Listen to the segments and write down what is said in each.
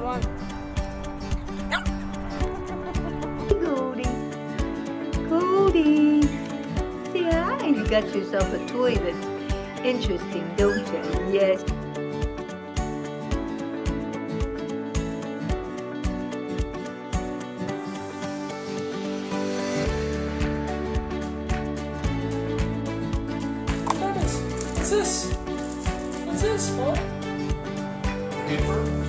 Come on. Goldie. Goldie. Say hi. You got yourself a toy that's interesting, don't you? Yes. What's this? What's this, huh? Paper?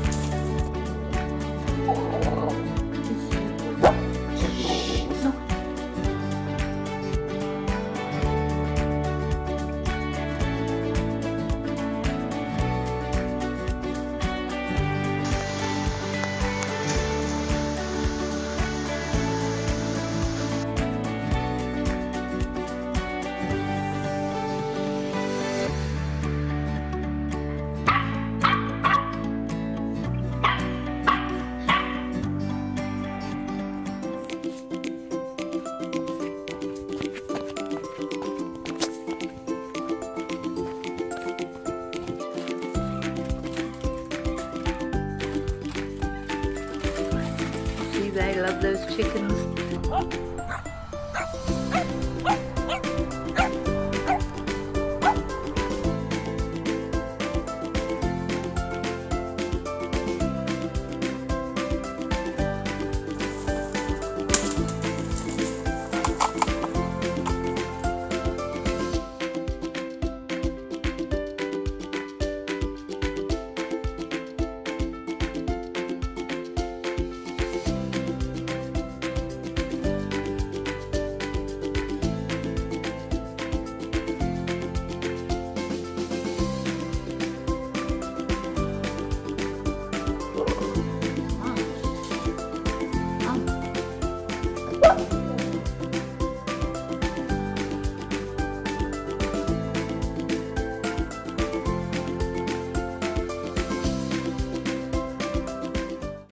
They love those chickens.